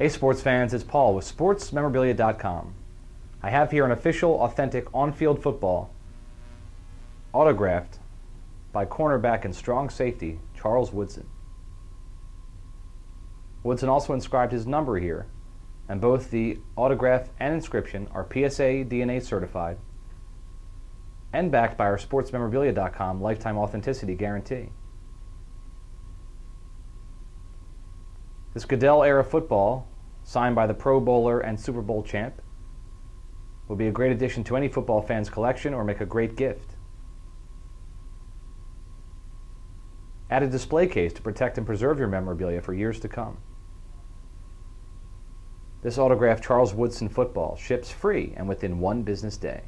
Hey sports fans, it's Paul with sportsmemorabilia.com. I have here an official, authentic on-field football autographed by cornerback and strong safety Charles Woodson. Woodson also inscribed his number here, and both the autograph and inscription are PSA DNA certified and backed by our sportsmemorabilia.com lifetime authenticity guarantee. This Goodell era football, signed by the Pro Bowler and Super Bowl champ, will be a great addition to any football fan's collection or make a great gift. Add a display case to protect and preserve your memorabilia for years to come. This autographed Charles Woodson football ships free and within one business day.